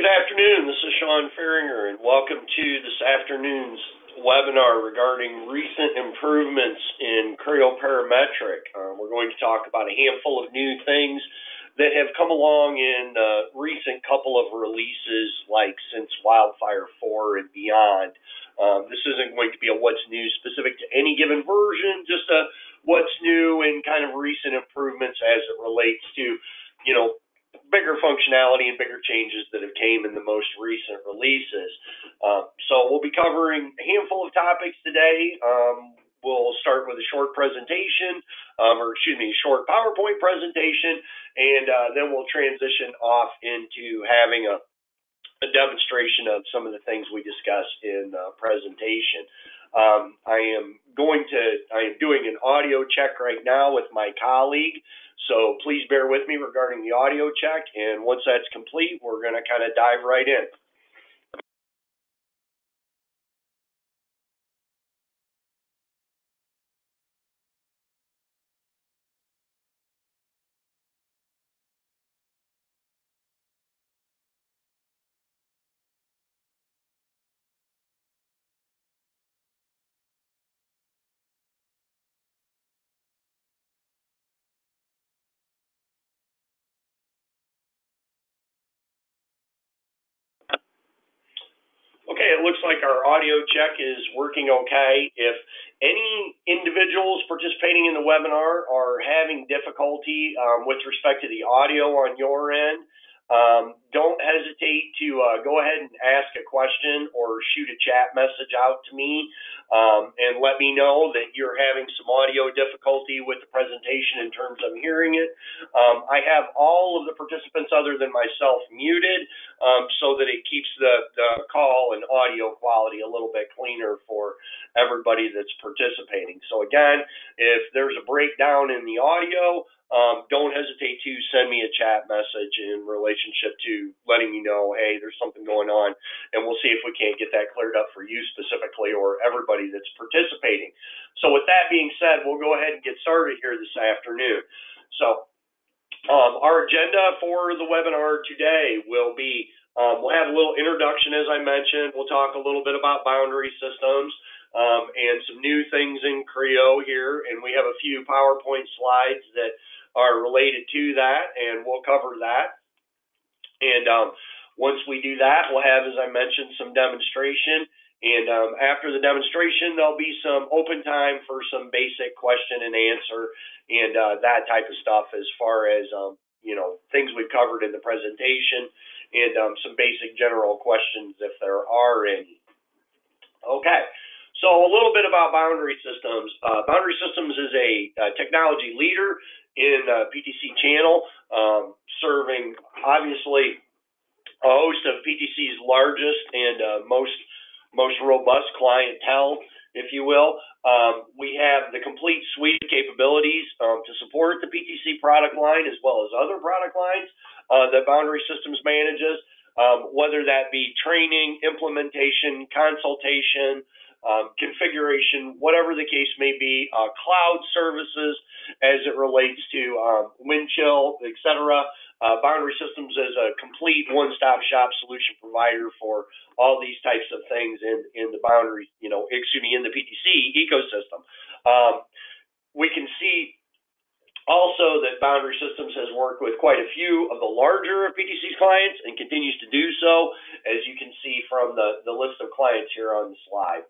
Good afternoon. This is Sean Ferringer, and welcome to this afternoon's webinar regarding recent improvements in Creo Parametric. Um, we're going to talk about a handful of new things that have come along in the recent couple of releases, like since Wildfire 4 and beyond. Um, this isn't going to be a what's new specific to any given version, just a what's new and kind of recent improvements as it relates to, you know, bigger functionality and bigger changes that have came in the most recent releases. Um, so we'll be covering a handful of topics today. Um, we'll start with a short presentation, um, or excuse me, a short PowerPoint presentation, and uh, then we'll transition off into having a, a, demonstration of some of the things we discussed in the presentation. Um, I am going to, I am doing an audio check right now with my colleague. So please bear with me regarding the audio check, and once that's complete, we're going to kind of dive right in. It looks like our audio check is working okay. If any individuals participating in the webinar are having difficulty um, with respect to the audio on your end, um, don't hesitate to uh, go ahead and ask a question or shoot a chat message out to me um, and let me know that you're having some audio difficulty with the presentation in terms of hearing it. Um, I have all of the participants other than myself muted um, so that it keeps the, the call and audio quality a little bit cleaner for everybody that's participating. So again, if there's a breakdown in the audio, um, don't hesitate to send me a chat message in relationship to letting me know, hey, there's something going on, and we'll see if we can't get that cleared up for you specifically or everybody that's participating. So with that being said, we'll go ahead and get started here this afternoon. So um, our agenda for the webinar today will be um, we'll have a little introduction, as I mentioned. We'll talk a little bit about boundary systems um, and some new things in Creo here, and we have a few PowerPoint slides that are related to that, and we'll cover that. And um, once we do that, we'll have, as I mentioned, some demonstration. And um, after the demonstration, there'll be some open time for some basic question and answer and uh, that type of stuff as far as, um, you know, things we've covered in the presentation and um, some basic general questions if there are any. Okay. So a little bit about Boundary Systems. Uh, Boundary Systems is a, a technology leader in uh, PTC channel, um, serving obviously a host of PTC's largest and uh, most most robust clientele, if you will. Um, we have the complete suite of capabilities um, to support the PTC product line as well as other product lines uh, that Boundary Systems manages, um, whether that be training, implementation, consultation, um, configuration, whatever the case may be, uh, cloud services as it relates to um, Windchill, et cetera. Uh, Boundary Systems is a complete one-stop shop solution provider for all these types of things in, in the Boundary, you know, excuse me, in the PTC ecosystem. Um, we can see also that Boundary Systems has worked with quite a few of the larger PTC's clients and continues to do so, as you can see from the, the list of clients here on the slide.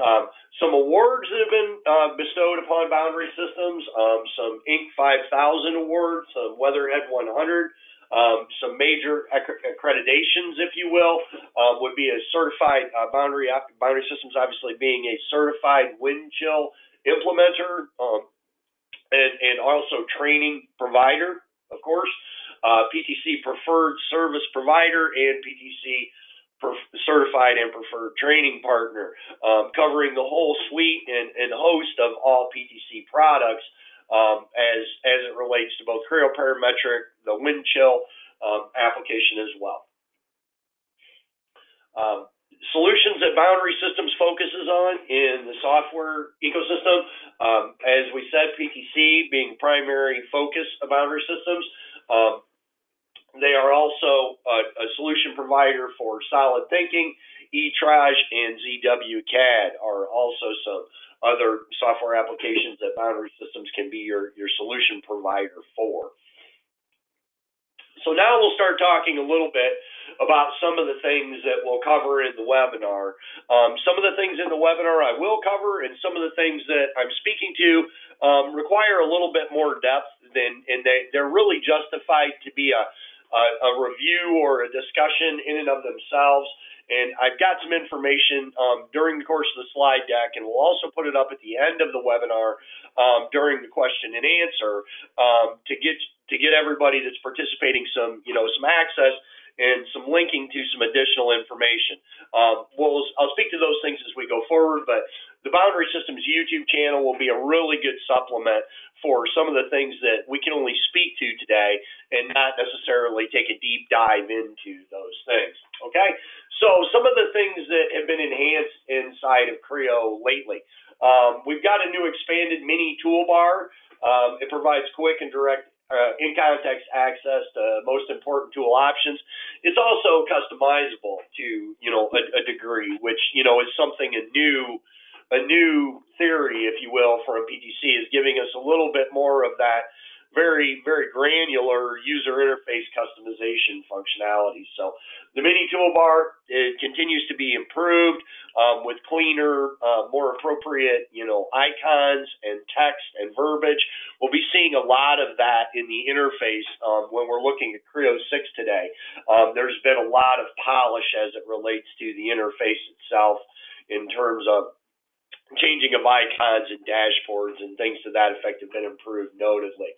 Um, some awards that have been uh, bestowed upon Boundary Systems, um, some Inc. 5000 awards, some Weatherhead 100, um, some major accreditations, if you will, uh, would be a certified uh, Boundary Boundary Systems, obviously being a certified Windchill implementer, um, and, and also training provider, of course, uh, PTC preferred service provider, and PTC certified and preferred training partner, um, covering the whole suite and, and host of all PTC products um, as as it relates to both Creo Parametric, the Windchill um, application as well. Um, solutions that Boundary Systems focuses on in the software ecosystem, um, as we said, PTC being primary focus of Boundary Systems. They are also a, a solution provider for Solid Thinking, eTraj, and ZW-CAD are also some other software applications that Boundary Systems can be your, your solution provider for. So now we'll start talking a little bit about some of the things that we'll cover in the webinar. Um, some of the things in the webinar I will cover, and some of the things that I'm speaking to um, require a little bit more depth than, and they, they're really justified to be a, a, review or a discussion in and of themselves. And I've got some information um, during the course of the slide deck, and we'll also put it up at the end of the webinar um, during the question and answer um, to get to get everybody that's participating some you know some access and some linking to some additional information. Um, we'll, I'll speak to those things as we go forward, but the Boundary Systems YouTube channel will be a really good supplement for some of the things that we can only speak to today and not necessarily take a deep dive into those things. Okay, so some of the things that have been enhanced inside of Creo lately. Um, we've got a new expanded mini toolbar. Um, it provides quick and direct uh, in context access to most important tool options. It's also customizable to you know a, a degree, which you know is something new a new theory, if you will, from PTC is giving us a little bit more of that very, very granular user interface customization functionality. So the mini toolbar it continues to be improved um, with cleaner, uh, more appropriate, you know, icons and text and verbiage. We'll be seeing a lot of that in the interface um, when we're looking at Creo 6 today. Um, there's been a lot of polish as it relates to the interface itself in terms of changing of icons and dashboards and things to that effect have been improved notably.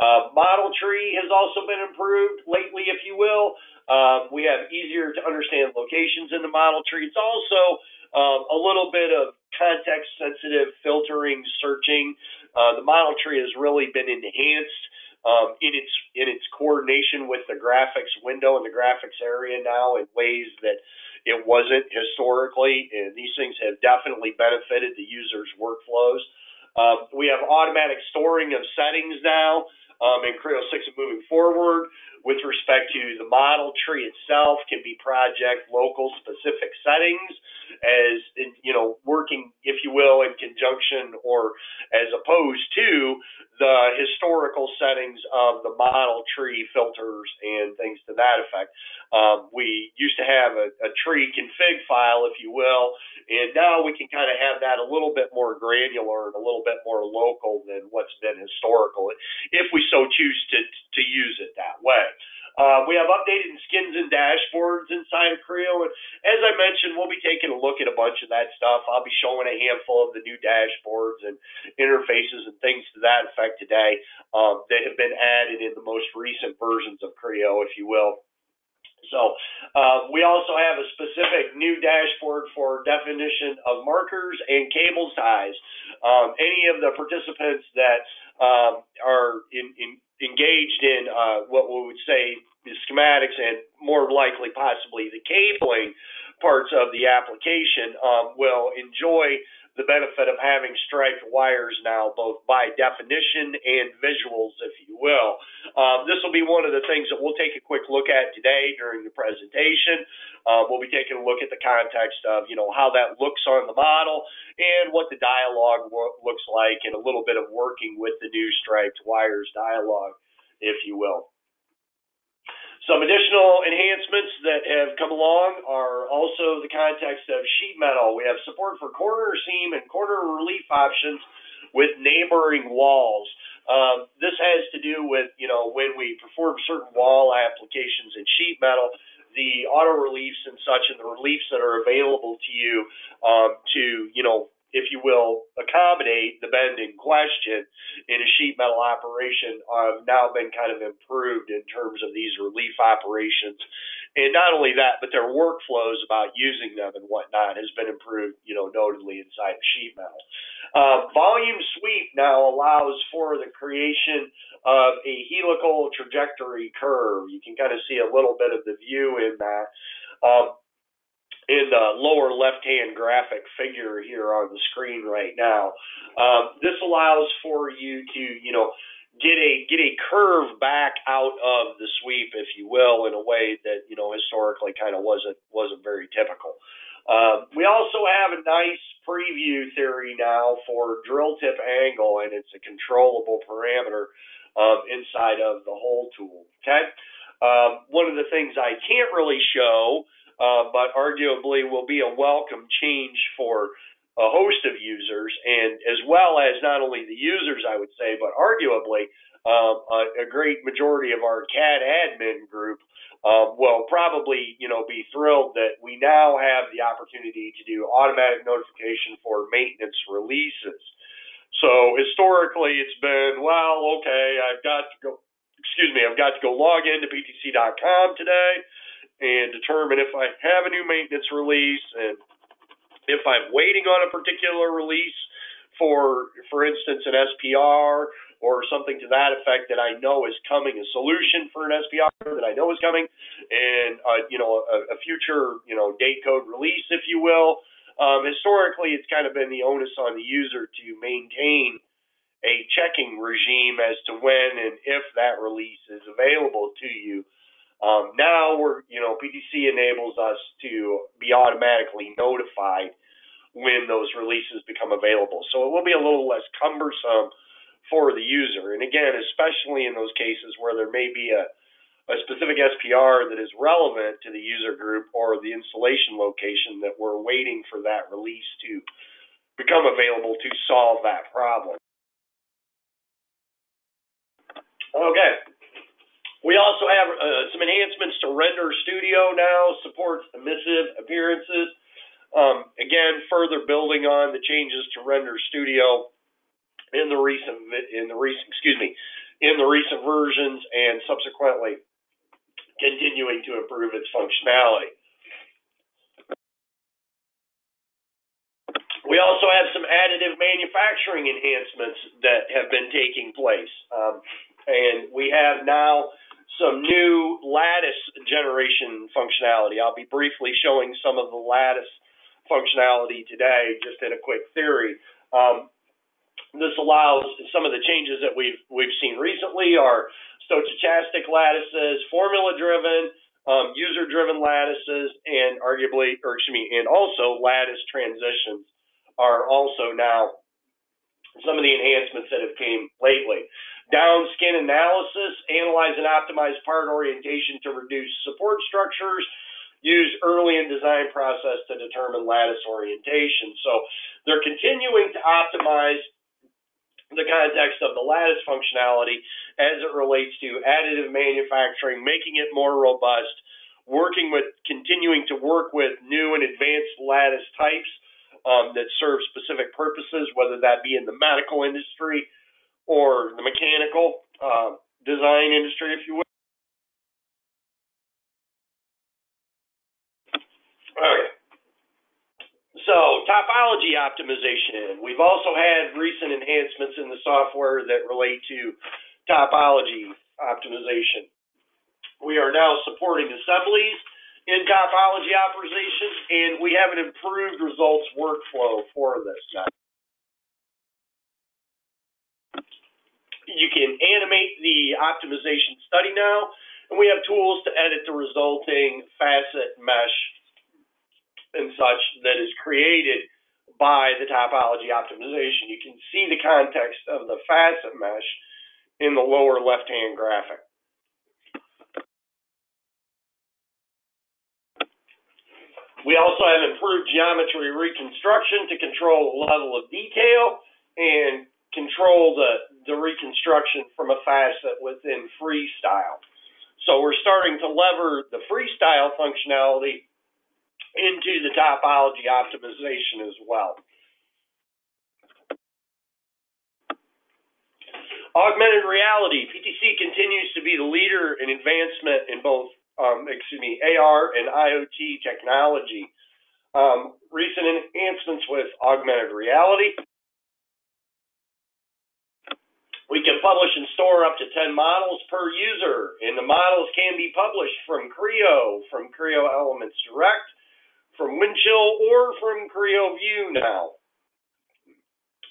Uh, model tree has also been improved lately, if you will. Um, we have easier to understand locations in the model tree. It's also um, a little bit of context sensitive filtering, searching. Uh, the model tree has really been enhanced um, in its in its coordination with the graphics window and the graphics area now in ways that it wasn't historically, and these things have definitely benefited the user's workflows. Um, we have automatic storing of settings now um, in Creo 6 and moving forward with respect to the model tree itself can be project local specific settings as in, you know working if you will in conjunction or as opposed to the historical settings of the model tree filters and things to that effect. Um, we used to have a, a tree config file if you will and now we can kind of have that a little bit more granular and a little bit more local than what's been historical if we so choose to to use it that way uh, we have updated skins and dashboards inside of Creo. And as I mentioned, we'll be taking a look at a bunch of that stuff. I'll be showing a handful of the new dashboards and interfaces and things to that effect today um, that have been added in the most recent versions of Creo, if you will. So uh, we also have a specific new dashboard for definition of markers and cable ties. Um, any of the participants that um, are in, in engaged in uh, what we would say the schematics and more likely possibly the cabling parts of the application um, will enjoy the benefit of having striped wires now, both by definition and visuals, if you will. Um, this will be one of the things that we'll take a quick look at today during the presentation. Uh, we'll be taking a look at the context of, you know, how that looks on the model and what the dialogue wo- looks like, and a little bit of working with the new striped wires dialogue, if you will. Some additional enhancements that have come along are also the context of sheet metal. We have support for corner seam and corner relief options with neighboring walls. Um, this has to do with, you know, when we perform certain wall applications in sheet metal, the auto reliefs and such and the reliefs that are available to you um, to, you know, if you will, accommodate the bend in question in a sheet metal operation have now been kind of improved in terms of these relief operations. And not only that, but their workflows about using them and whatnot has been improved, you know, notably inside of sheet metal. Uh, volume sweep now allows for the creation of a helical trajectory curve. You can kind of see a little bit of the view in that. Um, in the lower left-hand graphic figure here on the screen right now. Um, this allows for you to, you know, get a get a curve back out of the sweep, if you will, in a way that you know historically kind of wasn't wasn't very typical. Um, we also have a nice preview theory now for drill tip angle, and it's a controllable parameter um, inside of the hole tool. Okay. Um, one of the things I can't really show, uh, but arguably will be a welcome change for a host of users, and as well as not only the users, I would say, but arguably um, a, a, great majority of our CAD admin group um, will probably, you know, be thrilled that we now have the opportunity to do automatic notification for maintenance releases. So historically, it's been well, okay, I've got to go. Excuse me, I've got to go log into PTC.com today and determine if I have a new maintenance release and if I'm waiting on a particular release for, for instance, an SPR or something to that effect that I know is coming, a solution for an SPR that I know is coming, and uh, you know a, a future you know date code release, if you will. Um, historically, it's kind of been the onus on the user to maintain a checking regime as to when and if that release is available to you. Um, now we're, you know, PTC enables us to be automatically notified when those releases become available. So it will be a little less cumbersome for the user. And again, especially in those cases where there may be a, a specific SPR that is relevant to the user group or the installation location that we're waiting for that release to become available to solve that problem. Okay. We also have uh, some enhancements to Render Studio now, supports emissive appearances. Um, again, further building on the changes to Render Studio in the recent in the recent excuse me in the recent versions and subsequently continuing to improve its functionality. We also have some additive manufacturing enhancements that have been taking place. Um, and we have now some new lattice generation functionality. I'll be briefly showing some of the lattice functionality today, just in a quick theory. Um, this allows some of the changes that we've we've seen recently are stochastic lattices, formula-driven, um, user-driven lattices, and arguably, or excuse me, and also lattice transitions are also now some of the enhancements that have came lately. Down skin analysis, analyze and optimize part orientation to reduce support structures, use early in design process to determine lattice orientation. So they're continuing to optimize the context of the lattice functionality as it relates to additive manufacturing, making it more robust, working with continuing to work with new and advanced lattice types um, that serve specific purposes, whether that be in the medical industry or the mechanical uh, design industry, if you will. Okay. So, topology optimization. We've also had recent enhancements in the software that relate to topology optimization. We are now supporting assemblies in topology optimization, and we have an improved results workflow for this. You can animate the optimization study now, and we have tools to edit the resulting facet mesh and such that is created by the topology optimization. You can see the context of the facet mesh in the lower left-hand graphic. We also have improved geometry reconstruction to control the level of detail and control the, the reconstruction from a facet within freestyle. So we're starting to lever the freestyle functionality into the topology optimization as well. Augmented reality. PTC continues to be the leader in advancement in both, um, excuse me, AR and IoT technology. Um, recent enhancements with augmented reality. We can publish and store up to 10 models per user, and the models can be published from Creo, from Creo Elements Direct, from Windchill or from Creo View now.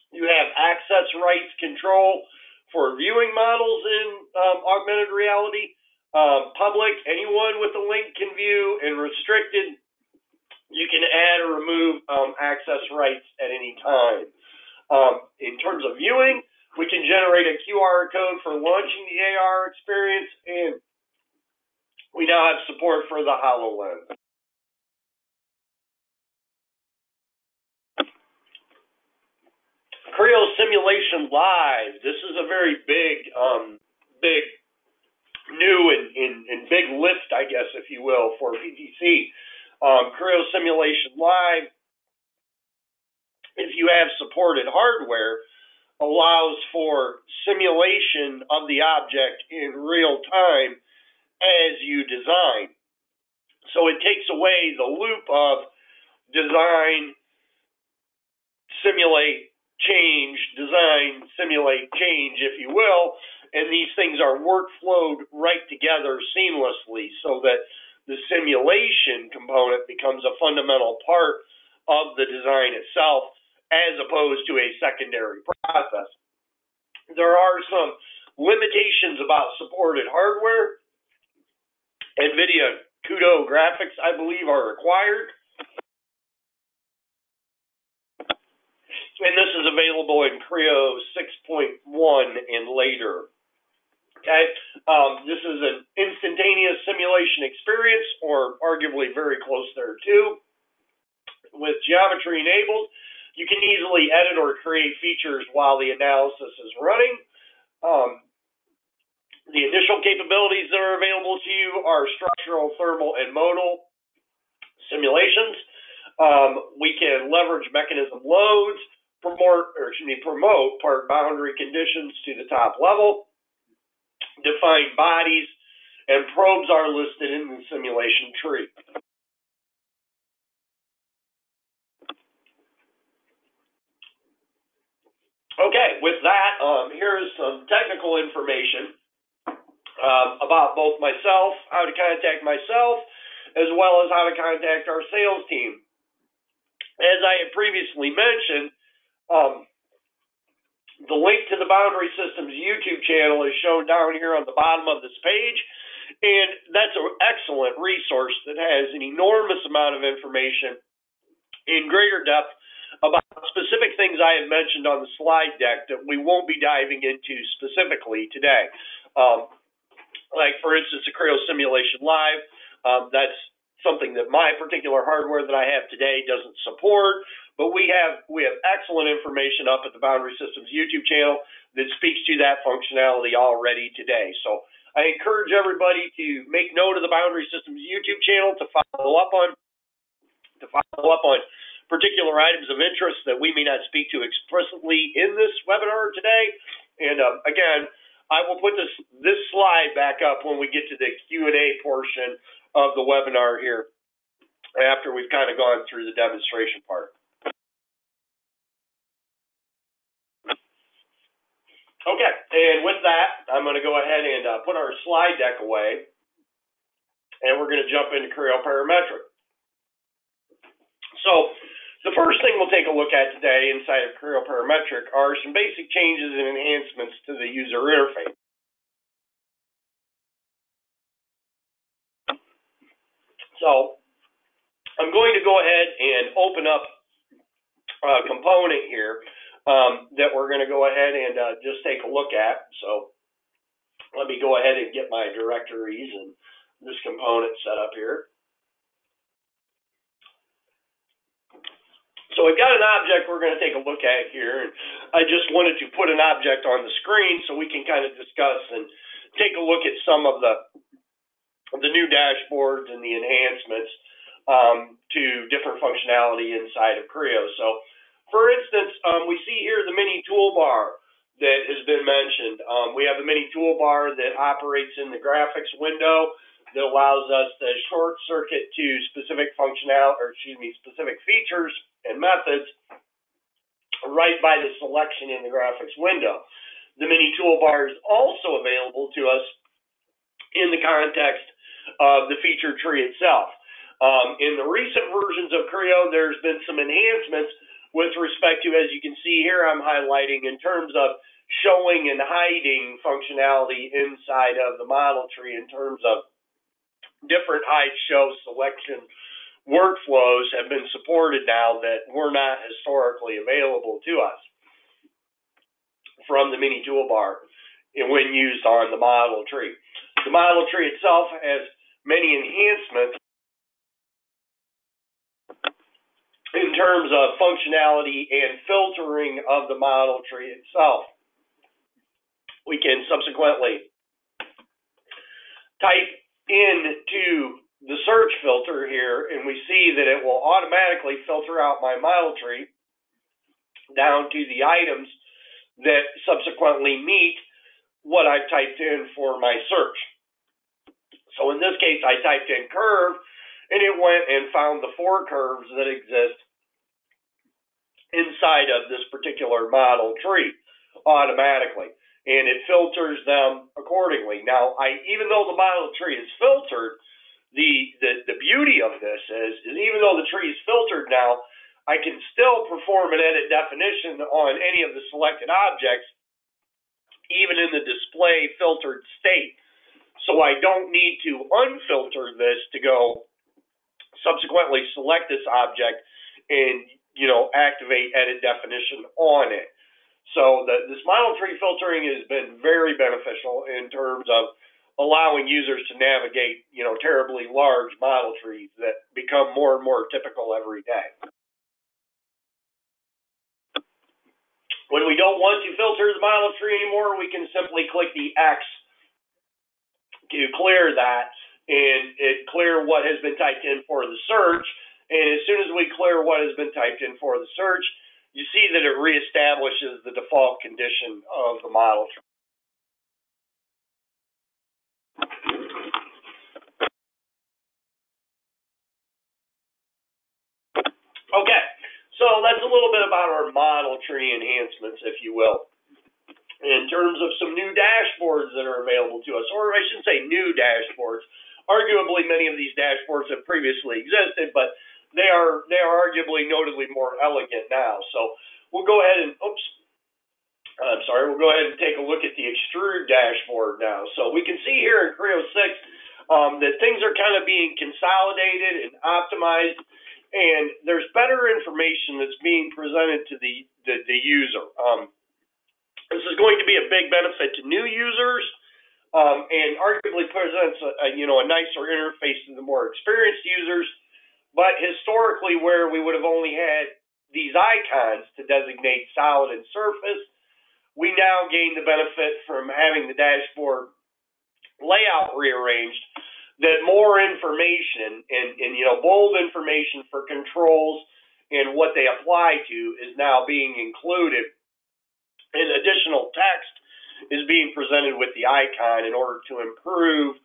You have access rights control for viewing models in um, augmented reality. Um, public, anyone with a link can view, and restricted, you can add or remove um, access rights at any time. Um, in terms of viewing, we can generate a QR code for launching the AR experience, and we now have support for the HoloLens. Creo Simulation Live. This is a very big, um, big, new and, and, and, big lift, I guess, if you will, for PTC. Um, Creo Simulation Live, if you have supported hardware, allows for simulation of the object in real time as you design. So it takes away the loop of design, simulate, change, design, simulate, change, if you will, and these things are workflowed right together seamlessly so that the simulation component becomes a fundamental part of the design itself as opposed to a secondary process. There are some limitations about supported hardware. NVIDIA CUDA graphics, I believe, are required. and this is available in Creo 6.1 and later. Okay, um, this is an instantaneous simulation experience, or arguably very close there too. With geometry enabled, you can easily edit or create features while the analysis is running. Um, the initial capabilities that are available to you are structural, thermal, and modal simulations. Um, we can leverage mechanism loads promote, or excuse me, promote part boundary conditions to the top level, define bodies, and probes are listed in the simulation tree. Okay, with that, um, here's some technical information um, about both myself, how to contact myself, as well as how to contact our sales team. As I had previously mentioned, um, the link to the Boundary Systems YouTube channel is shown down here on the bottom of this page, and that's an excellent resource that has an enormous amount of information in greater depth about specific things I have mentioned on the slide deck that we won't be diving into specifically today. Um, like, for instance, the Creo Simulation Live, um, that's something that my particular hardware that I have today doesn't support. But we have we have excellent information up at the Boundary Systems YouTube channel that speaks to that functionality already today. So I encourage everybody to make note of the Boundary Systems YouTube channel to follow up on to follow up on particular items of interest that we may not speak to explicitly in this webinar today. And uh, again, I will put this this slide back up when we get to the Q and A portion of the webinar here after we've kind of gone through the demonstration part. Okay, and with that, I'm going to go ahead and uh, put our slide deck away, and we're going to jump into Creo Parametric. So the first thing we'll take a look at today inside of Creo Parametric are some basic changes and enhancements to the user interface. So I'm going to go ahead and open up a component here um, that we're going to go ahead and uh, just take a look at. So let me go ahead and get my directories and this component set up here. So we've got an object we're going to take a look at here, and I just wanted to put an object on the screen so we can kind of discuss and take a look at some of the the new dashboards and the enhancements um, to different functionality inside of Creo. So for instance, um, we see here the mini toolbar that has been mentioned. Um, we have the mini toolbar that operates in the graphics window that allows us to short circuit to specific functionality, or excuse me, specific features and methods right by the selection in the graphics window. The mini toolbar is also available to us in the context of the feature tree itself. Um, in the recent versions of Creo, there's been some enhancements with respect to, as you can see here, I'm highlighting in terms of showing and hiding functionality inside of the model tree in terms of different hide show selection workflows have been supported now that were not historically available to us from the mini toolbar and when used on the model tree. The model tree itself has many enhancements in terms of functionality and filtering of the model tree itself. We can subsequently type into the search filter here, and we see that it will automatically filter out my model tree down to the items that subsequently meet what I've typed in for my search. So in this case, I typed in curve, and it went and found the four curves that exist inside of this particular model tree automatically and it filters them accordingly. Now, I even though the model tree is filtered, the, the, the beauty of this is, is even though the tree is filtered now, I can still perform an edit definition on any of the selected objects, even in the display filtered state. So I don't need to unfilter this to go subsequently select this object and you know activate edit definition on it. So the, this model tree filtering has been very beneficial in terms of allowing users to navigate, you know, terribly large model trees that become more and more typical every day. When we don't want to filter the model tree anymore, we can simply click the X to clear that and it clear what has been typed in for the search. And as soon as we clear what has been typed in for the search, you see that it reestablishes the default condition of the model. Okay, so that's a little bit about our model tree enhancements, if you will. In terms of some new dashboards that are available to us, or I shouldn't say new dashboards, arguably many of these dashboards have previously existed, but they are they are arguably notably more elegant now. So we'll go ahead and oops. I'm sorry, we'll go ahead and take a look at the extrude dashboard now. So we can see here in Creo 6 um, that things are kind of being consolidated and optimized, and there's better information that's being presented to the, the, the user. Um, this is going to be a big benefit to new users, um, and arguably presents a, a, you know a nicer interface to the more experienced users. But historically, where we would have only had these icons to designate solid and surface, we now gain the benefit from having the dashboard layout rearranged that more information and, and you know bold information for controls and what they apply to is now being included. And additional text is being presented with the icon in order to improve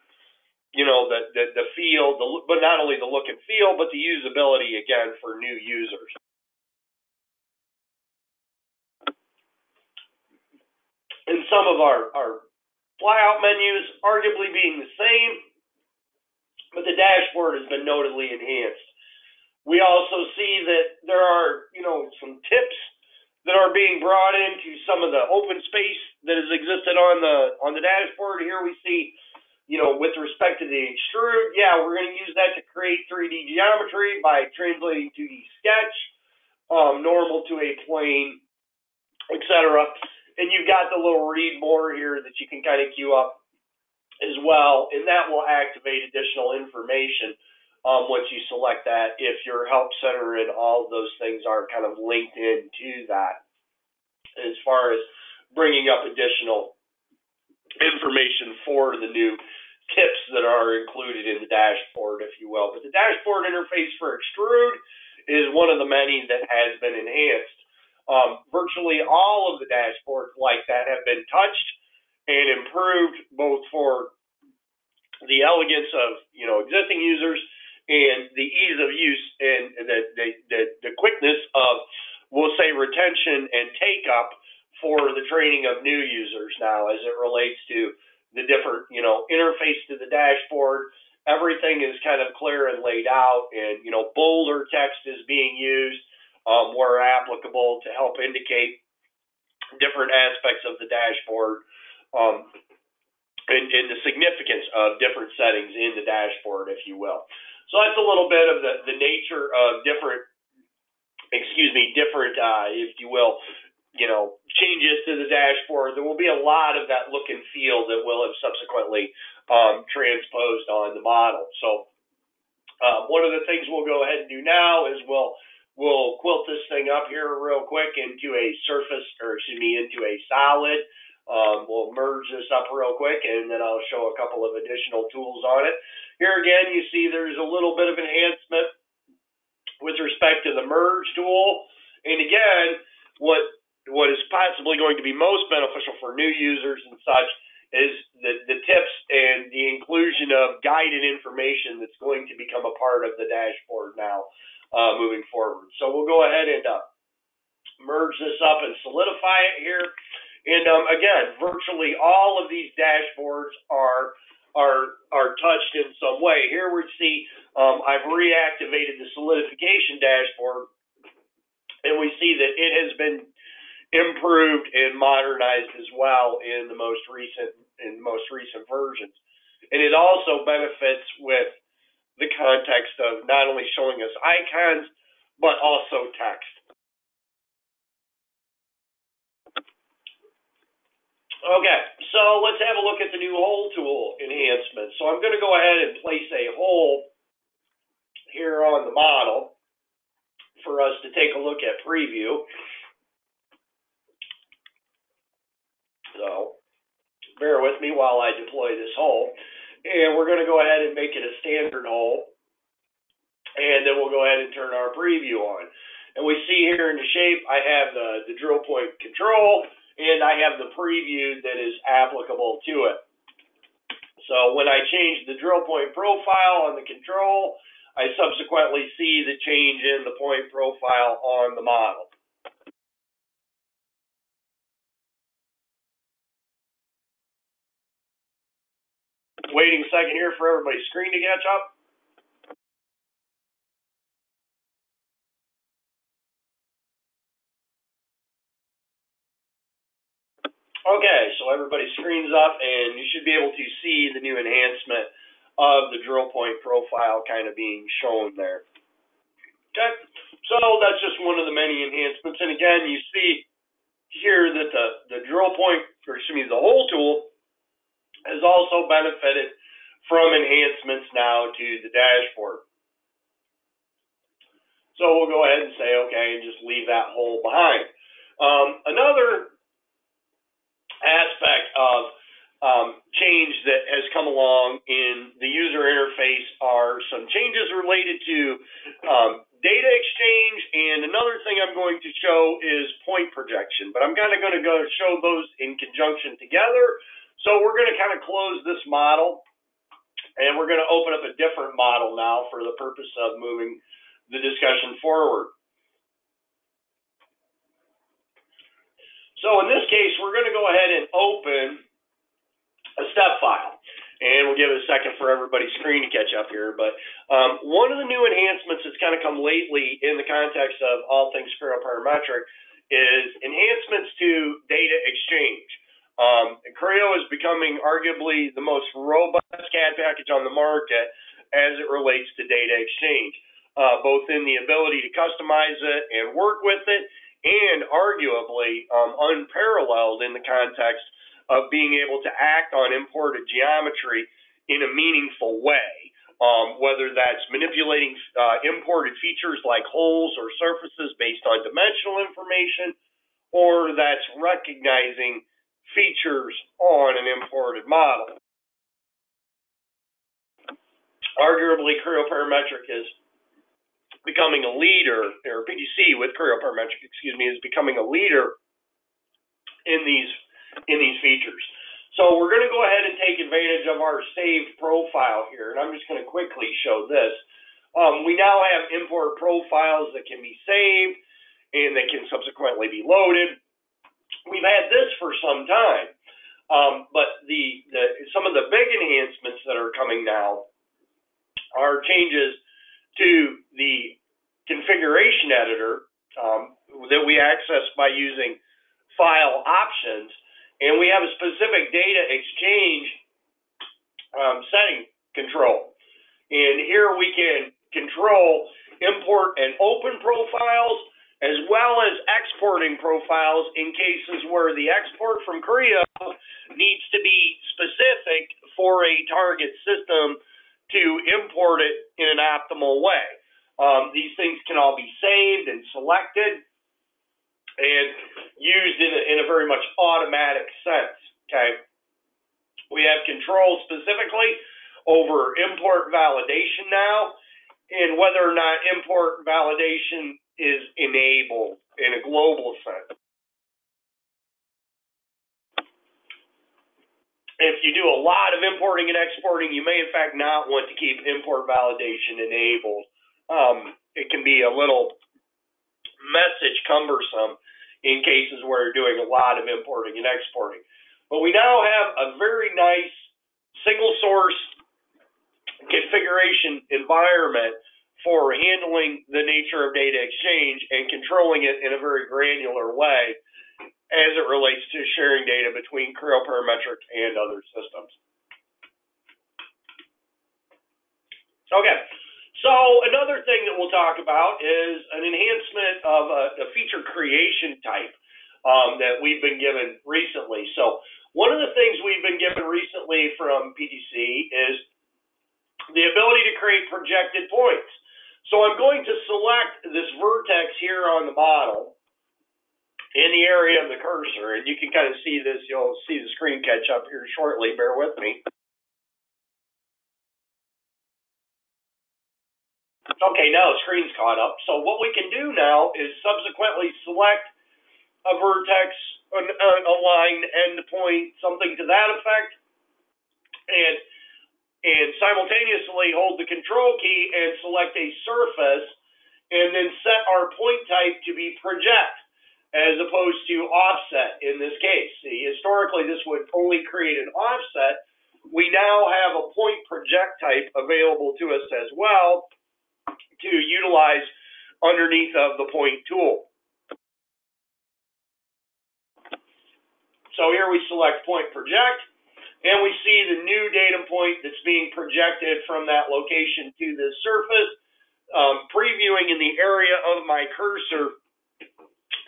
you know, the, the, the feel, the, but not only the look and feel, but the usability again for new users. And some of our, our flyout menus arguably being the same, but the dashboard has been notably enhanced. We also see that there are, you know, some tips that are being brought into some of the open space that has existed on the on the dashboard. Here we see you know, with respect to the extrude, yeah, we're going to use that to create 3D geometry by translating 2D sketch, um, normal to a plane, etc. And you've got the little read more here that you can kind of queue up as well, and that will activate additional information um, once you select that if your help center and all those things are kind of linked into that as far as bringing up additional information for the new tips that are included in the dashboard, if you will. But the dashboard interface for Extrude is one of the many that has been enhanced. Um, virtually all of the dashboards like that have been touched and improved both for the elegance of you know existing users and the ease of use and the the, the, the quickness of we'll say retention and take up for the training of new users now as it relates to the different, you know, interface to the dashboard. Everything is kind of clear and laid out, and you know, bolder text is being used um, where applicable to help indicate different aspects of the dashboard, um, and, and the significance of different settings in the dashboard, if you will. So that's a little bit of the, the nature of different, excuse me, different, uh, if you will, you know, changes to the dashboard. There will be a lot of that look and feel that will have subsequently um, transposed on the model. So um, one of the things we'll go ahead and do now is we'll we'll quilt this thing up here real quick into a surface, or excuse me, into a solid. Um, we'll merge this up real quick and then I'll show a couple of additional tools on it. Here again, you see there's a little bit of enhancement with respect to the merge tool. And again, what what is possibly going to be most beneficial for new users and such is the, the tips and the inclusion of guided information that's going to become a part of the dashboard now uh, moving forward. So we'll go ahead and uh, merge this up and solidify it here. And um, again, virtually all of these dashboards are are are touched in some way. Here we see um, I've reactivated the solidification dashboard, and we see that it has been improved and modernized as well in the most recent in most recent versions. And it also benefits with the context of not only showing us icons but also text. Okay, so let's have a look at the new hole tool enhancement. So I'm going to go ahead and place a hole here on the model for us to take a look at preview. So bear with me while I deploy this hole. And we're going to go ahead and make it a standard hole. And then we'll go ahead and turn our preview on. And we see here in the shape, I have the, the drill point control and I have the preview that is applicable to it. So when I change the drill point profile on the control, I subsequently see the change in the point profile on the model. Waiting a second here for everybody's screen to catch up. Okay, so everybody's screen's up and you should be able to see the new enhancement of the drill point profile kind of being shown there. Okay, so that's just one of the many enhancements. And again, you see here that the, the drill point, or excuse me, the hole tool has also benefited from enhancements now to the dashboard. So we'll go ahead and say, okay, and just leave that hole behind. Um, another aspect of um, change that has come along in the user interface are some changes related to um, data exchange, and another thing I'm going to show is point projection. But I'm kind of going to go show those in conjunction together. So we're going to kind of close this model, and we're going to open up a different model now for the purpose of moving the discussion forward. So in this case, we're going to go ahead and open a step file. And we'll give it a second for everybody's screen to catch up here. But um, one of the new enhancements that's kind of come lately in the context of all things Creo Parametric is enhancements to data exchange. Um, Creo is becoming arguably the most robust CAD package on the market as it relates to data exchange, uh, both in the ability to customize it and work with it, and arguably um, unparalleled in the context of being able to act on imported geometry in a meaningful way. Um, whether that's manipulating uh, imported features like holes or surfaces based on dimensional information, or that's recognizing features on an imported model. Arguably, Creo Parametric is becoming a leader, or PTC with Creo Parametric, excuse me, is becoming a leader in these in these features. So we're going to go ahead and take advantage of our saved profile here, and I'm just going to quickly show this. Um, we now have import profiles that can be saved and that can subsequently be loaded. We've had this for some time, um, but the, the some of the big enhancements that are coming now are changes to the configuration editor um, that we access by using file options, and we have a specific data exchange um, setting control. And here we can control import and open profiles as well as exporting profiles in cases where the export from Creo needs to be specific for a target system to import it in an optimal way. Um, these things can all be saved and selected and used in a, in a very much automatic sense. Okay. We have control specifically over import validation now and whether or not import validation is enabled in a global sense. If you do a lot of importing and exporting, you may in fact not want to keep import validation enabled. Um, it can be a little message cumbersome in cases where you're doing a lot of importing and exporting. But we now have a very nice single source configuration environment for handling the nature of data exchange and controlling it in a very granular way as it relates to sharing data between Creo Parametric and other systems. Okay, so another thing that we'll talk about is an enhancement of a, a feature creation type um, that we've been given recently. So one of the things we've been given recently from PTC is the ability to create projected points. So I'm going to select this vertex here on the model in the area of the cursor, and you can kind of see this. You'll see the screen catch up here shortly. Bear with me. Okay, now the screen's caught up. So what we can do now is subsequently select a vertex, a line, endpoint, something to that effect, and and simultaneously hold the control key and select a surface and then set our point type to be project as opposed to offset in this case. See, historically this would only create an offset. We now have a point project type available to us as well to utilize underneath of the point tool. So here we select point project and we see the new datum point that's being projected from that location to the surface, um, previewing in the area of my cursor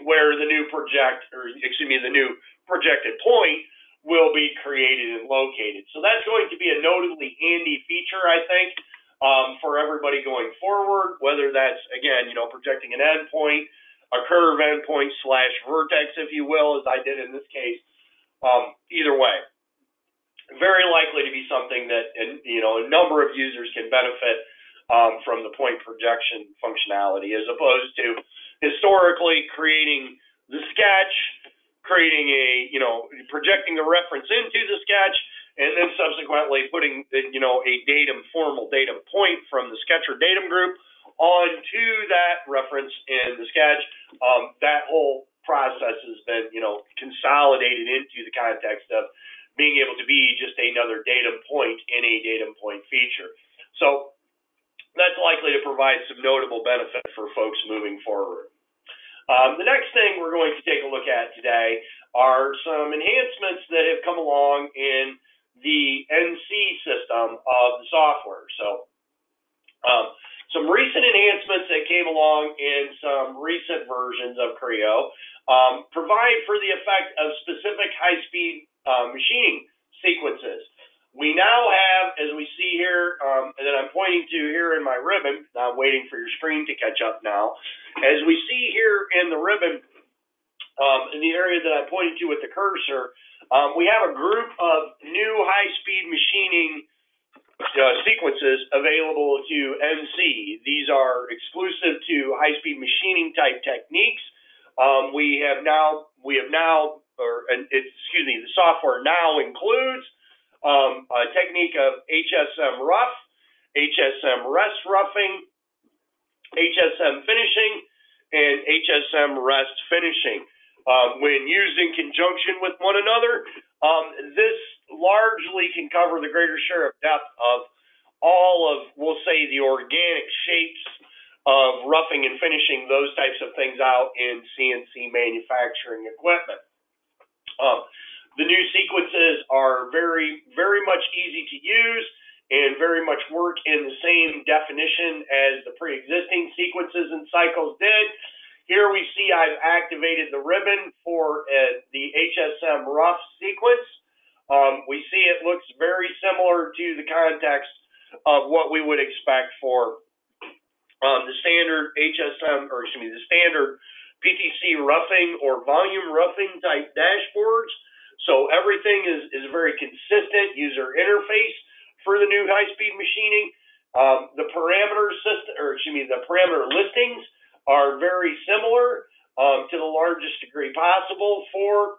where the new project, or excuse me, the new projected point will be created and located. So that's going to be a notably handy feature, I think, um, for everybody going forward, whether that's, again, you know, projecting an endpoint, a curve endpoint slash vertex, if you will, as I did in this case. Um, either way, very likely to be something that you know a number of users can benefit um, from the point projection functionality, as opposed to historically creating the sketch, creating a you know projecting the reference into the sketch, and then subsequently putting you know a datum formal datum point from the sketch or datum group onto that reference in the sketch. Um, that whole process has been you know consolidated into the context of being able to be just another datum point in a datum point feature. So that's likely to provide some notable benefit for folks moving forward. Um, the next thing we're going to take a look at today are some enhancements that have come along in the NC system of the software. So um, some recent enhancements that came along in some recent versions of Creo um, provide for the effect of specific high-speed uh, machining sequences. We now have, as we see here, um, that I'm pointing to here in my ribbon, I'm waiting for your screen to catch up now. As we see here in the ribbon, um, in the area that I'm pointing to with the cursor, um, we have a group of new high-speed machining uh, sequences available to NC. These are exclusive to high-speed machining type techniques. Um, we have now we have now or excuse me, the software now includes um, a technique of HSM rough, HSM rest roughing, HSM finishing, and HSM rest finishing. Um, when used in conjunction with one another, um, this largely can cover the greater share of depth of all of, we'll say, the organic shapes of roughing and finishing those types of things out in CNC manufacturing equipment. Um, the new sequences are very, very much easy to use and very much work in the same definition as the pre-existing sequences and cycles did. Here we see I've activated the ribbon for uh, the HSM rough sequence. Um, we see it looks very similar to the context of what we would expect for um, the standard HSM, or excuse me, the standard PTC roughing or volume roughing type dashboards. So everything is, is very consistent user interface for the new high-speed machining. Um, the parameter system, or excuse me, the parameter listings are very similar um, to the largest degree possible for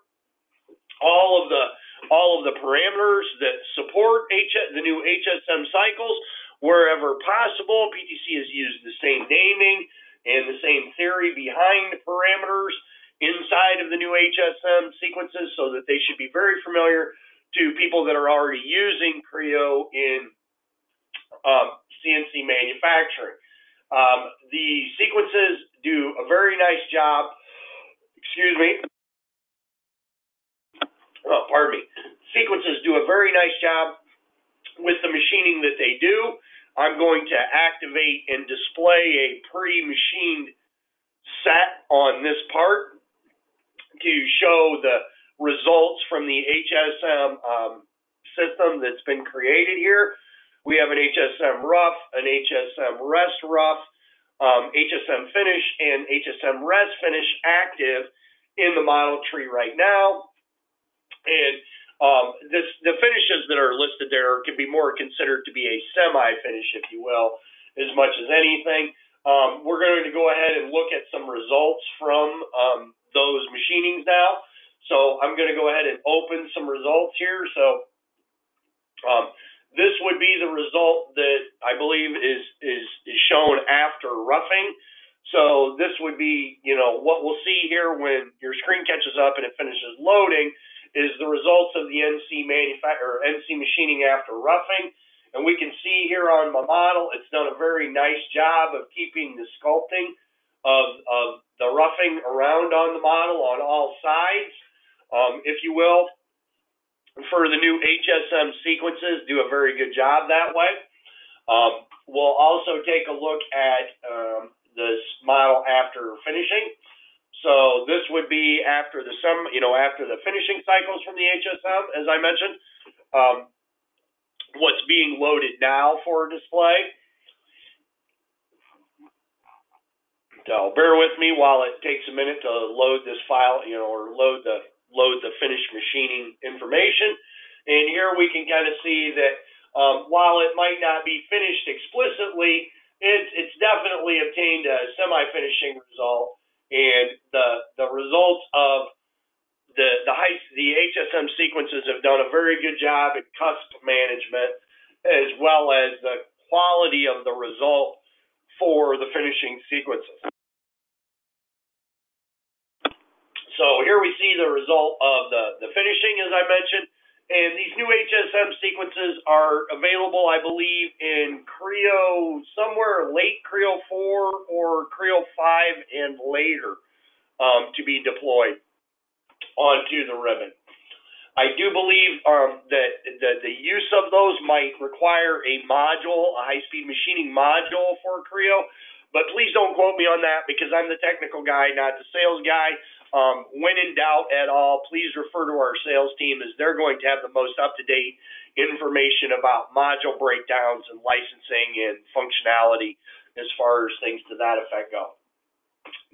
all of the all of the parameters that support H, the new HSM cycles. Wherever possible, PTC has used the same naming and the same theory behind parameters inside of the new HSM sequences so that they should be very familiar to people that are already using Creo in um, CNC manufacturing. Um, the sequences do a very nice job. Excuse me. Oh, pardon me. Sequences do a very nice job with the machining that they do. I'm going to activate and display a pre-machined set on this part to show the results from the HSM um, system that's been created here. We have an HSM rough, an HSM rest rough, um, HSM finish, and HSM rest finish active in the model tree right now. And um, this, the finishes that are listed there can be more considered to be a semi-finish, if you will, as much as anything. Um, we're going to go ahead and look at some results from um, those machinings now. So I'm going to go ahead and open some results here. So um, this would be the result that I believe is, is, is shown after roughing. So this would be, you know, what we'll see here when your screen catches up and it finishes loading is the results of the NC NC machining after roughing. And we can see here on my model, it's done a very nice job of keeping the sculpting of, of the roughing around on the model on all sides um, if you will, for the new HSM sequences, do a very good job that way. Um, we'll also take a look at um, this model after finishing. So this would be after the some, you know, after the finishing cycles from the HSM, as I mentioned. Um, what's being loaded now for display. So bear with me while it takes a minute to load this file, you know, or load the load the finished machining information. And here we can kind of see that um, while it might not be finished explicitly, it's, it's definitely obtained a semi-finishing result. And the the results of the the the HSM sequences have done a very good job in cusp management, as well as the quality of the result for the finishing sequences. So here we see the result of the, the finishing, as I mentioned. And these new HSM sequences are available, I believe, in Creo somewhere late Creo 4 or Creo 5 and later um, to be deployed onto the ribbon. I do believe um, that the, the use of those might require a module, a high-speed machining module for Creo, but please don't quote me on that because I'm the technical guy, not the sales guy. Um, when in doubt at all, please refer to our sales team as they're going to have the most up-to-date information about module breakdowns and licensing and functionality as far as things to that effect go.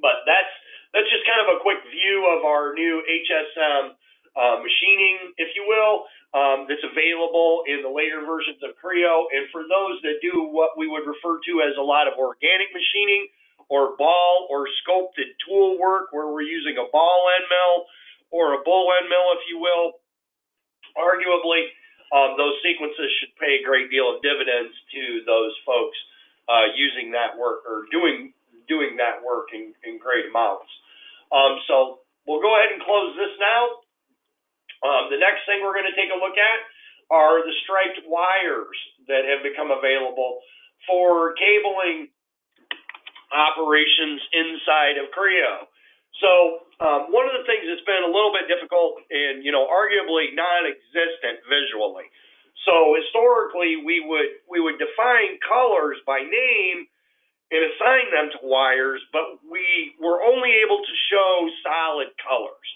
But that's that's just kind of a quick view of our new HSM uh, machining, if you will, um, that's available in the later versions of Creo. And for those that do what we would refer to as a lot of organic machining, or ball or sculpted tool work where we're using a ball end mill or a bull end mill, if you will, arguably um, those sequences should pay a great deal of dividends to those folks uh, using that work or doing doing that work in, in great amounts. Um, so we'll go ahead and close this now. Um, the next thing we're going to take a look at are the striped wires that have become available for cabling operations inside of Creo. So um, one of the things that's been a little bit difficult and you know arguably non-existent visually. So historically, we would we would define colors by name and assign them to wires, but we were only able to show solid colors.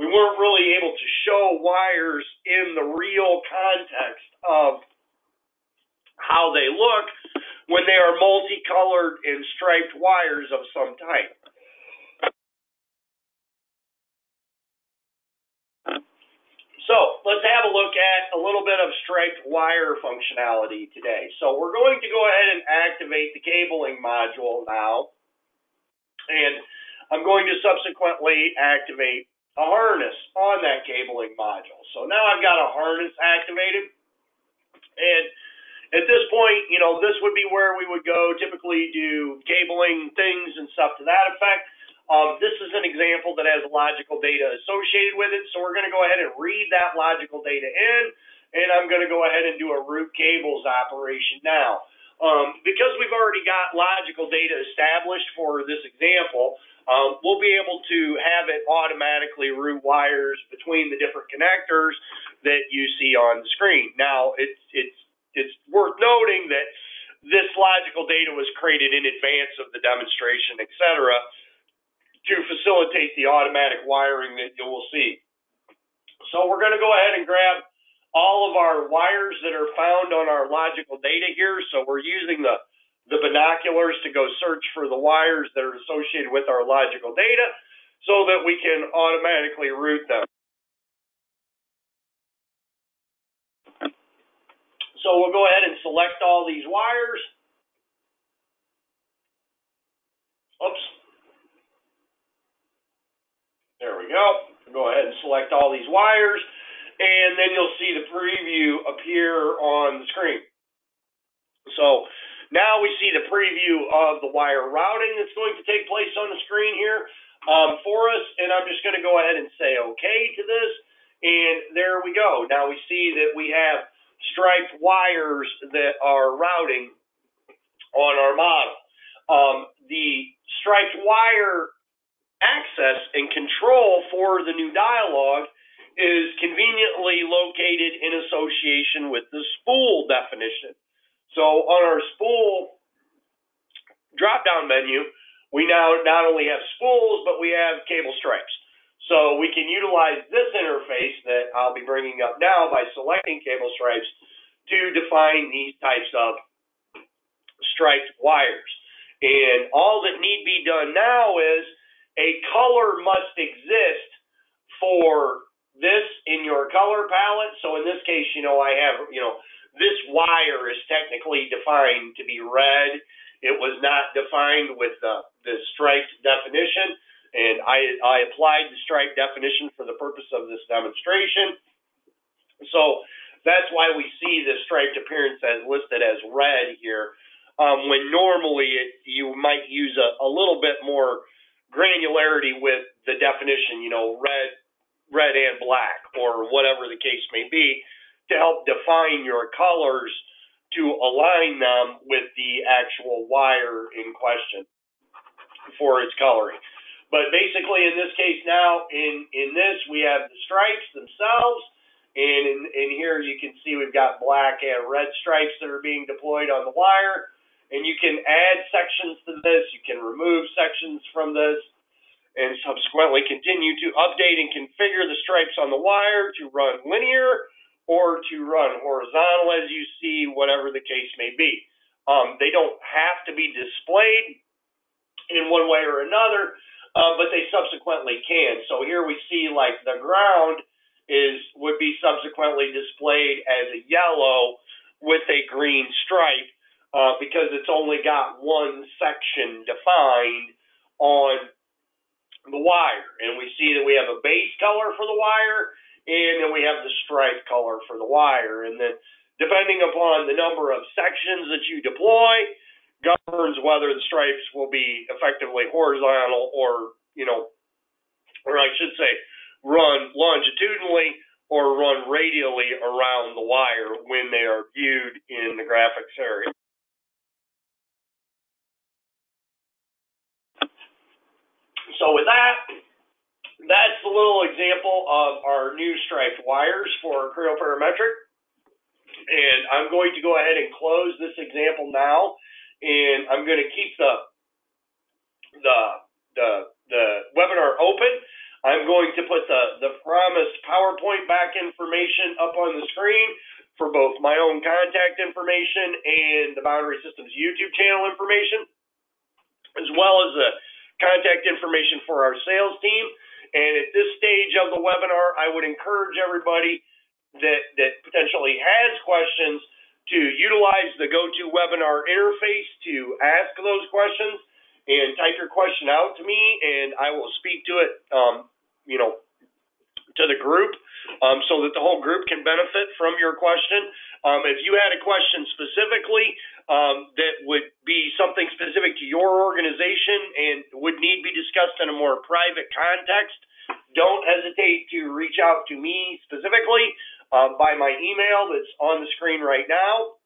We weren't really able to show wires in the real context of how they look when they are multicolored and striped wires of some type. So let's have a look at a little bit of striped wire functionality today. So we're going to go ahead and activate the cabling module now. And I'm going to subsequently activate a harness on that cabling module. So now I've got a harness activated. And at this point, you know, this would be where we would go typically do cabling things and stuff to that effect. Um, this is an example that has logical data associated with it, so we're going to go ahead and read that logical data in, and I'm going to go ahead and do a route cables operation now. Um, because we've already got logical data established for this example, um, we'll be able to have it automatically route wires between the different connectors that you see on the screen. Now, it's it's it's worth noting that this logical data was created in advance of the demonstration, et cetera to facilitate the automatic wiring that you will see. So we're going to go ahead and grab all of our wires that are found on our logical data here. So we're using the, the binoculars to go search for the wires that are associated with our logical data so that we can automatically route them. So we'll go ahead and select all these wires. Oops. There we go. Go ahead and select all these wires, and then you'll see the preview appear on the screen. So now we see the preview of the wire routing that's going to take place on the screen here um, for us, and I'm just going to go ahead and say OK to this, and there we go. Now we see that we have striped wires that are routing on our model. Um, the striped wire access and control for the new dialog is conveniently located in association with the spool definition. So on our spool drop-down menu, we now not only have spools, but we have cable stripes. So we can utilize this interface that I'll be bringing up now by selecting cable stripes to define these types of striped wires. And all that need be done now is a color must exist for this in your color palette. So in this case, you know, I have, you know, this wire is technically defined to be red. It was not defined with the, the striped definition, and I, I applied the striped definition for the purpose of this demonstration. So that's why we see the striped appearance as listed as red here, um, when normally it, you might use a, a little bit more granularity with the definition, you know, red, red and black, or whatever the case may be, to help define your colors to align them with the actual wire in question for its coloring. But basically, in this case now, in, in this, we have the stripes themselves, and in, in here you can see we've got black and red stripes that are being deployed on the wire. And you can add sections to this, you can remove sections from this, and subsequently continue to update and configure the stripes on the wire to run linear or to run horizontal as you see, whatever the case may be. Um, they don't have to be displayed in one way or another, uh, but they subsequently can. So here we see like the ground is would be subsequently displayed as a yellow with a green stripe uh, because it's only got one section defined on the wire. And we see that we have a base color for the wire, and then we have the stripe color for the wire. And then depending upon the number of sections that you deploy, governs whether the stripes will be effectively horizontal or, you know, or I should say, run longitudinally or run radially around the wire when they are viewed in the graphics area. So with that, that's a little example of our new striped wires for Creo Parametric. And I'm going to go ahead and close this example now, and I'm going to keep the the the the webinar open. I'm going to put the the promised PowerPoint back information up on the screen for both my own contact information and the Boundary Systems YouTube channel information, as well as the contact information for our sales team. And at this stage of the webinar, I would encourage everybody that, that potentially has questions to utilize the GoToWebinar interface to ask those questions and type your question out to me, and I will speak to it, um, you know, to the group um, so that the whole group can benefit from your question. Um, if you had a question specifically um, that would be something specific to your organization and would need to be discussed in a more private context, don't hesitate to reach out to me specifically uh, by my email that's on the screen right now.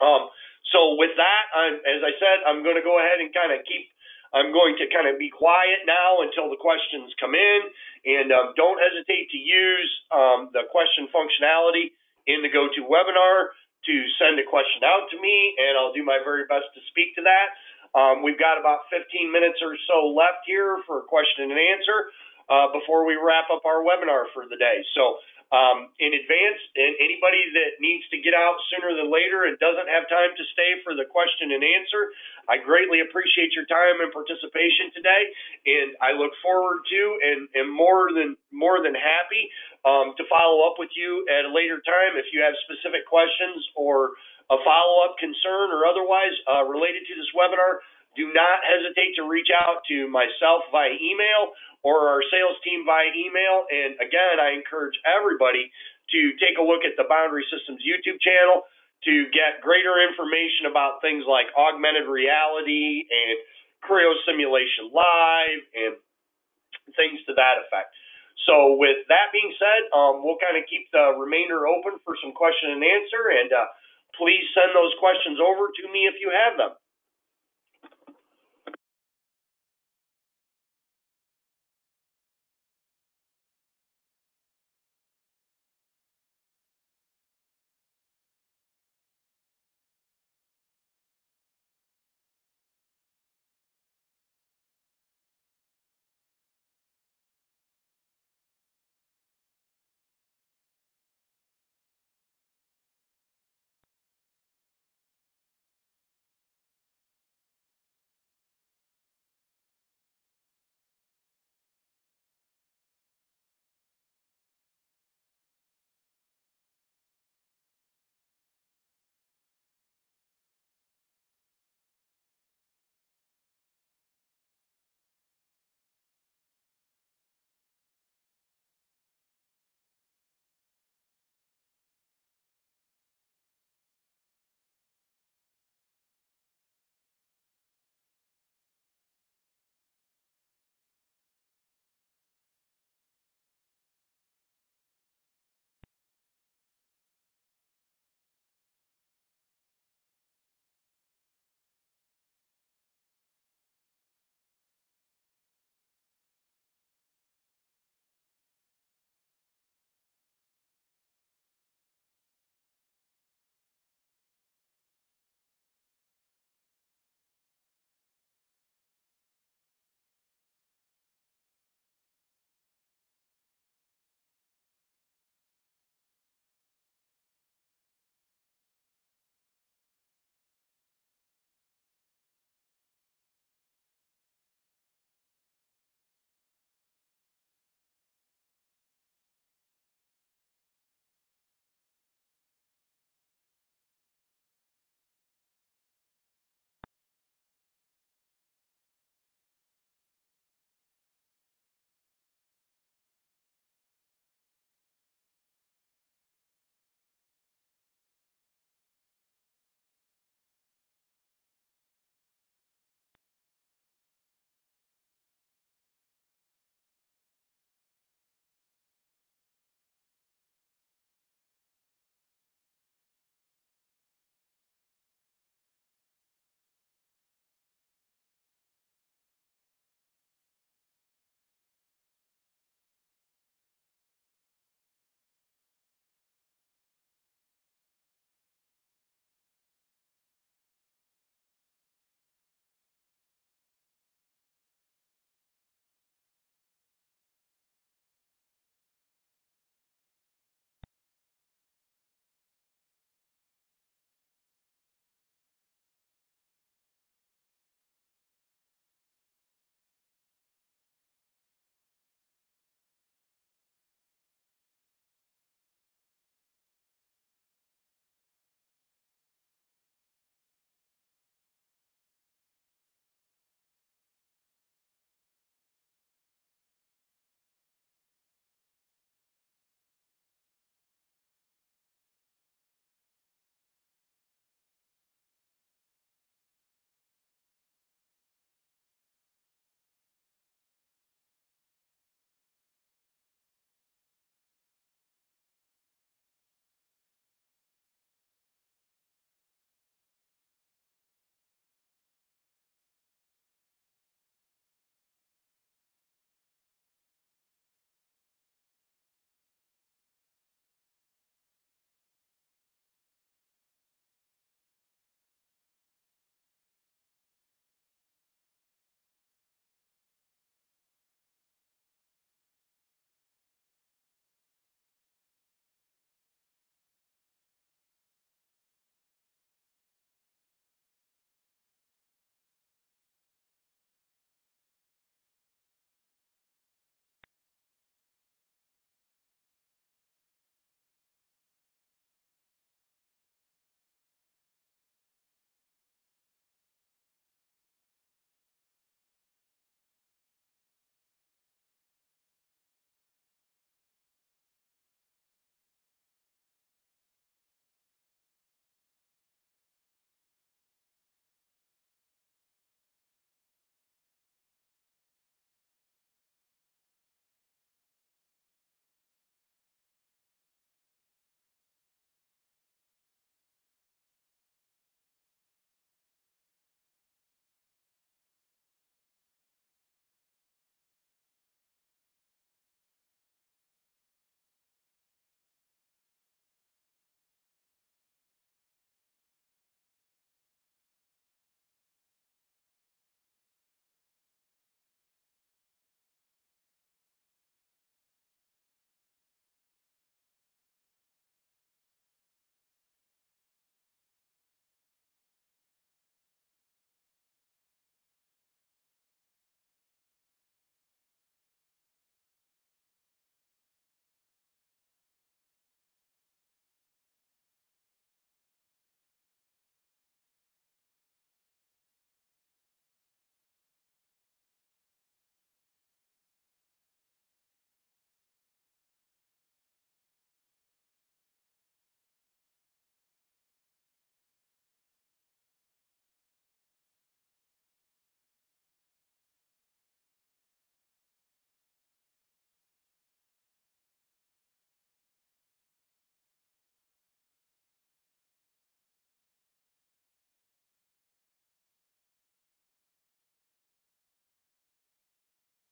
Um, so with that, I'm, as I said, I'm going to go ahead and kind of keep. I'm going to kind of be quiet now until the questions come in, and um, don't hesitate to use um, the question functionality in the GoToWebinar to send a question out to me, and I'll do my very best to speak to that. Um, we've got about 15 minutes or so left here for a question and answer uh, before we wrap up our webinar for the day. So um, in advance. And anybody that needs to get out sooner than later and doesn't have time to stay for the question and answer, I greatly appreciate your time and participation today. And I look forward to and am more than more than happy um, to follow up with you at a later time if you have specific questions or a follow-up concern or otherwise uh, related to this webinar do not hesitate to reach out to myself via email or our sales team via email. And again, I encourage everybody to take a look at the Boundary Systems YouTube channel to get greater information about things like augmented reality and Creo Simulation Live and things to that effect. So with that being said, um, we'll kind of keep the remainder open for some question and answer, and uh, please send those questions over to me if you have them.